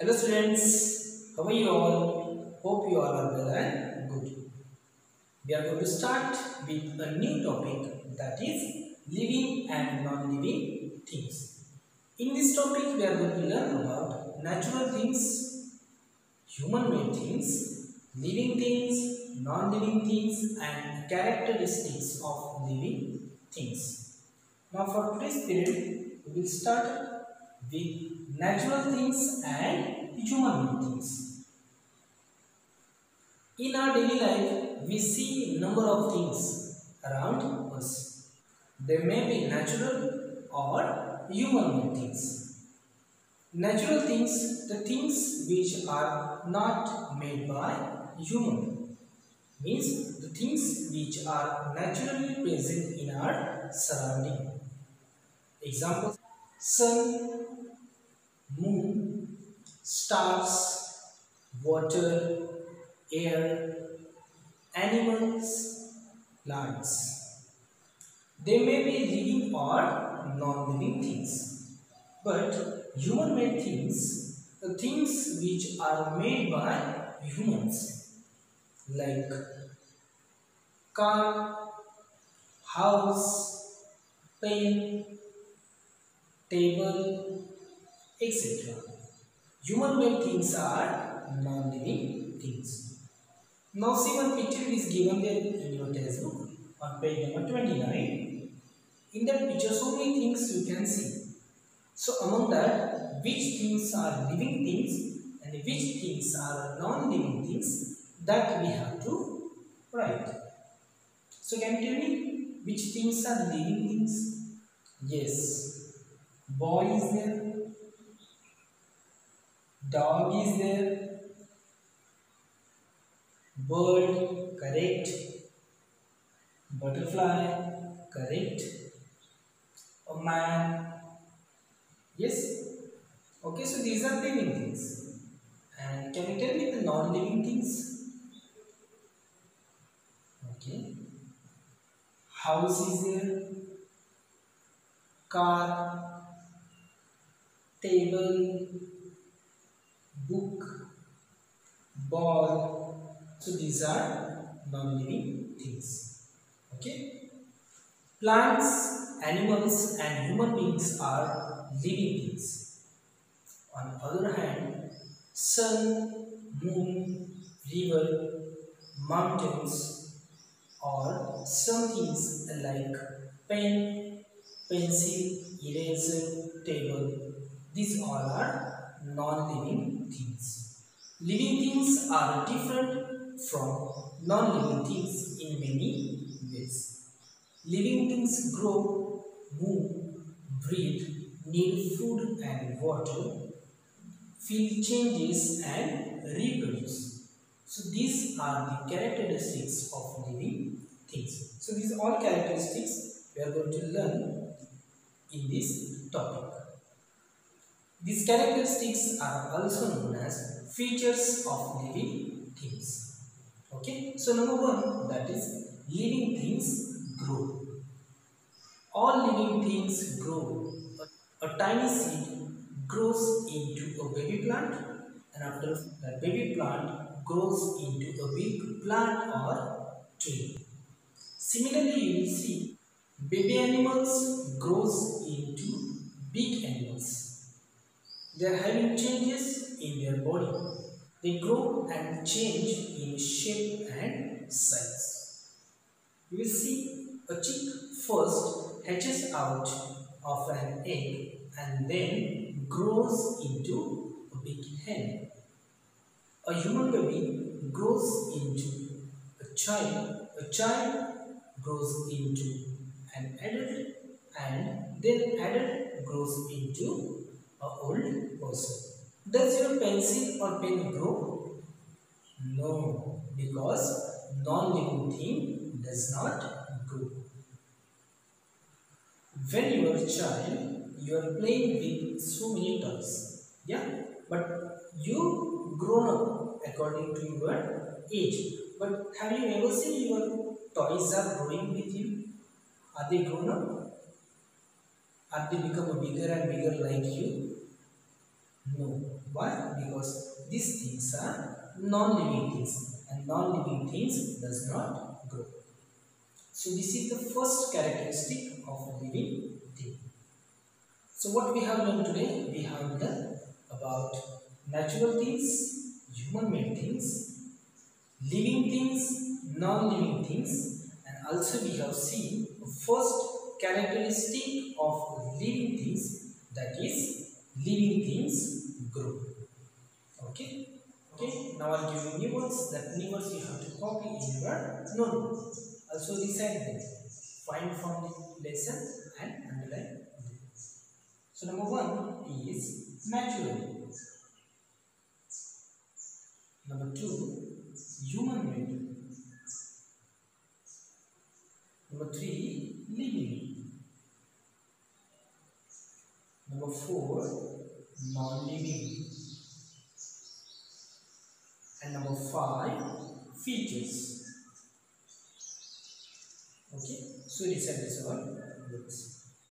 Hello students, how are you all? Hope you all are well and good. We are going to start with a new topic that is living and non-living things. In this topic, we are going to learn about natural things, human-made things, living things, non-living things and characteristics of living things. Now for today's period, we will start with natural things and human-made things. In our daily life, we see number of things around us. They may be natural or human-made things. Natural things, the things which are not made by human, means the things which are naturally present in our surrounding. Examples: sun, moon, stars, water, air, animals, plants. They may be living or non-living things, but human-made things, the things which are made by humans, like car, house, pen, table, etc. Human-made things are non-living things. Now see one picture is given there in your textbook on page number 29. In that picture so many things you can see. So among that which things are living things and which things are non-living things that we have to write. So can you tell me which things are living things? Yes. Boy is there. Dog is there. Bird, correct. Butterfly, correct. A man, yes. Okay, so these are living things. And can you tell me the non-living things? Okay. House is there. Car, table, ball. So these are non-living things. Okay. Plants, animals and human beings are living things. On the other hand, sun, moon, river, mountains or some things like pen, pencil, eraser, table. These all are non-living things. Living things are different from non-living things in many ways. Living things grow, move, breathe, need food and water, feel changes and reproduce. So these are the characteristics of living things. So these are all characteristics we are going to learn in this topic. These characteristics are also known as features of living things. Okay, so number one that is living things grow. All living things grow. A, a tiny seed grows into a baby plant, and after that baby plant grows into a big plant or tree. Similarly, you will see baby animals grows into big animals. They are having changes in their body. They grow and change in shape and size. You will see a chick first hatches out of an egg and then grows into a big hen. A human baby grows into a child. A child grows into an adult and then adult grows into a old person. Does your pencil or pen grow? No, because non-living thing does not grow. When you are a child, you are playing with so many toys. Yeah, but you grown up according to your age. But have you ever seen your toys are growing with you? Are they grown up? Are they become bigger and bigger like you? No. Why? Because these things are non-living things and non-living things does not grow. So this is the first characteristic of living thing. So what we have learned today? We have learned about natural things, human-made things, living things, non-living things and also we have seen the first characteristic of living things that is living things grow. Okay? Okay, now I'll give you new words. That new words you have to copy in your notebook. Also recite them. Find from the lesson and underline. So number one is natural. Number two, human made. Number three, living. Number four, non-living. And number five, features. Okay, so are these all words.